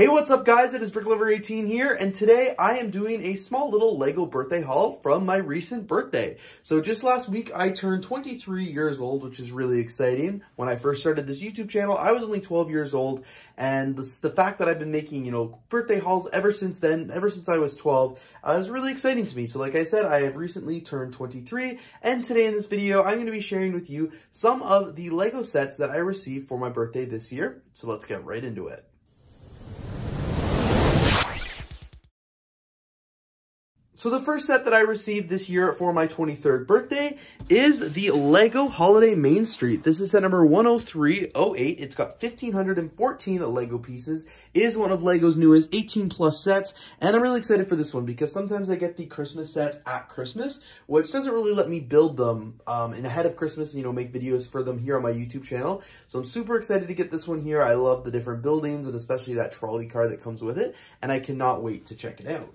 Hey, what's up guys? It is BrickLover18 here, and today I am doing a small little LEGO birthday haul from my recent birthday. So just last week, I turned 23 years old, which is really exciting. When I first started this YouTube channel, I was only 12 years old, and the, the fact that I've been making, you know, birthday hauls ever since then, ever since I was 12, uh, is really exciting to me. So like I said, I have recently turned 23, and today in this video, I'm going to be sharing with you some of the LEGO sets that I received for my birthday this year. So let's get right into it. So the first set that I received this year for my 23rd birthday is the LEGO Holiday Main Street. This is set number 10308. It's got 1,514 LEGO pieces. It is one of LEGO's newest 18 plus sets. And I'm really excited for this one because sometimes I get the Christmas sets at Christmas, which doesn't really let me build them um, in ahead of Christmas you know, make videos for them here on my YouTube channel. So I'm super excited to get this one here. I love the different buildings and especially that trolley car that comes with it. And I cannot wait to check it out.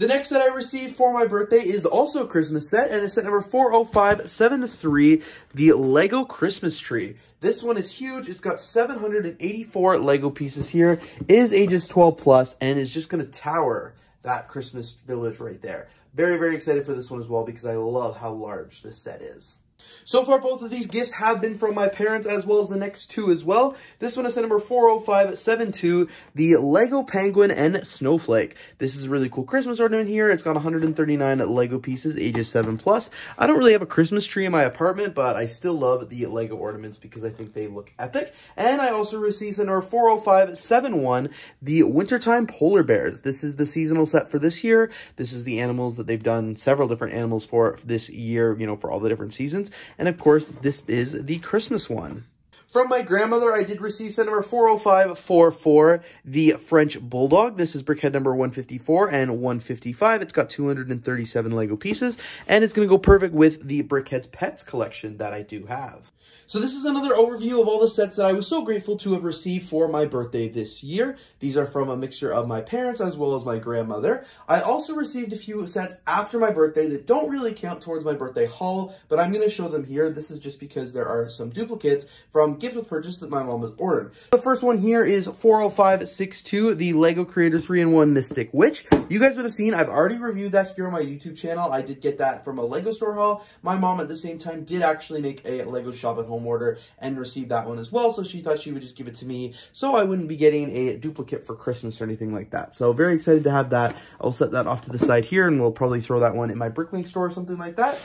The next set I received for my birthday is also a Christmas set, and it's set number 40573, the Lego Christmas Tree. This one is huge. It's got 784 Lego pieces here, is ages 12 plus, and is just going to tower that Christmas village right there. Very, very excited for this one as well because I love how large this set is. So far, both of these gifts have been from my parents as well as the next two as well. This one is number 40572, the Lego Penguin and Snowflake. This is a really cool Christmas ornament here. It's got 139 Lego pieces, ages 7 plus. I don't really have a Christmas tree in my apartment, but I still love the Lego ornaments because I think they look epic. And I also received number 40571, the Wintertime Polar Bears. This is the seasonal set for this year. This is the animals that they've done several different animals for this year, you know, for all the different seasons. And of course, this is the Christmas one. From my grandmother, I did receive set number 40544, the French Bulldog. This is brickhead number 154 and 155. It's got 237 Lego pieces, and it's going to go perfect with the BrickHeadz Pets collection that I do have. So this is another overview of all the sets that I was so grateful to have received for my birthday this year. These are from a mixture of my parents as well as my grandmother. I also received a few sets after my birthday that don't really count towards my birthday haul, but I'm going to show them here. This is just because there are some duplicates from gift with purchase that my mom has ordered. The first one here is 40562, the LEGO Creator 3-in-1 Mystic Witch. You guys would have seen, I've already reviewed that here on my YouTube channel. I did get that from a LEGO store haul. My mom at the same time did actually make a LEGO shop at home order and received that one as well. So she thought she would just give it to me so I wouldn't be getting a duplicate for Christmas or anything like that. So very excited to have that. I'll set that off to the side here and we'll probably throw that one in my Bricklink store or something like that.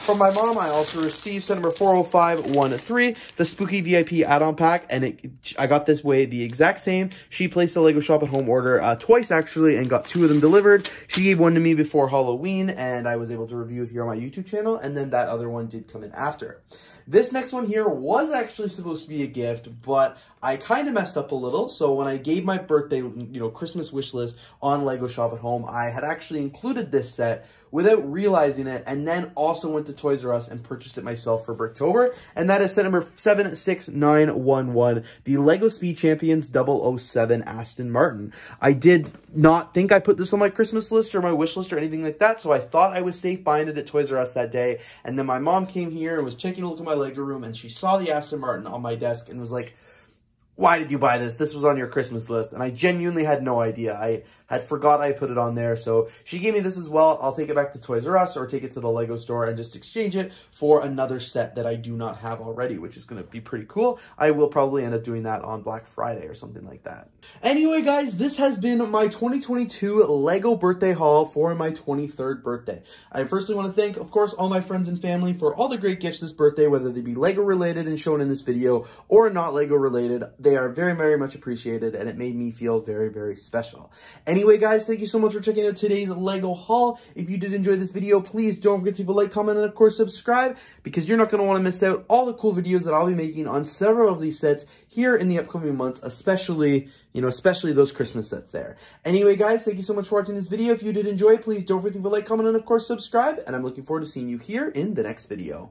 From my mom, I also received set number 40513, the Spooky VIP add-on pack, and it, I got this way the exact same. She placed a Lego Shop at Home order uh, twice, actually, and got two of them delivered. She gave one to me before Halloween, and I was able to review it here on my YouTube channel, and then that other one did come in after. This next one here was actually supposed to be a gift, but I kind of messed up a little. So when I gave my birthday, you know, Christmas wish list on Lego Shop at Home, I had actually included this set without realizing it, and then also went to Toys R Us and purchased it myself for Bricktober, and that is set number 76911, the LEGO Speed Champions 007 Aston Martin. I did not think I put this on my Christmas list or my wish list or anything like that, so I thought I was safe buying it at Toys R Us that day, and then my mom came here and was taking a look at my Lego room, and she saw the Aston Martin on my desk and was like, why did you buy this? This was on your Christmas list. And I genuinely had no idea. I had forgot I put it on there. So she gave me this as well. I'll take it back to Toys R Us or take it to the Lego store and just exchange it for another set that I do not have already, which is going to be pretty cool. I will probably end up doing that on Black Friday or something like that. Anyway, guys, this has been my 2022 Lego birthday haul for my 23rd birthday. I firstly want to thank, of course, all my friends and family for all the great gifts this birthday, whether they be Lego related and shown in this video or not Lego related. They are very, very much appreciated and it made me feel very, very special. Anyway, Anyway, guys, thank you so much for checking out today's LEGO haul. If you did enjoy this video, please don't forget to leave a like, comment, and of course subscribe because you're not going to want to miss out all the cool videos that I'll be making on several of these sets here in the upcoming months, especially, you know, especially those Christmas sets there. Anyway, guys, thank you so much for watching this video. If you did enjoy please don't forget to leave a like, comment, and of course subscribe. And I'm looking forward to seeing you here in the next video.